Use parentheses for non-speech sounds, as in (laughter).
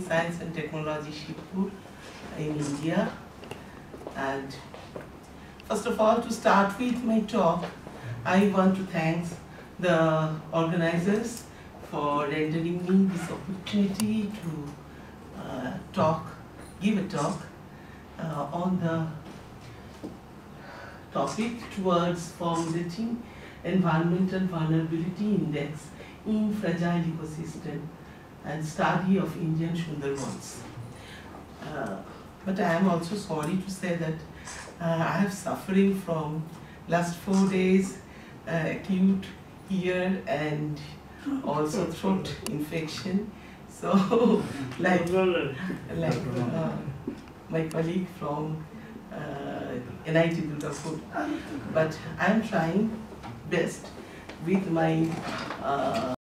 Science and Technology, Shibpur in India. And first of all, to start with my talk, I want to thank the organizers for rendering me this opportunity to uh, talk, give a talk uh, on the topic towards formulating environmental vulnerability index in fragile ecosystem and study of Indian Sundarbans. Uh, but I am also sorry to say that uh, I have suffering from last four days uh, acute ear and also throat infection. So, (laughs) like, like uh, my colleague from uh, NIT Durgapur. But I am trying best with my uh,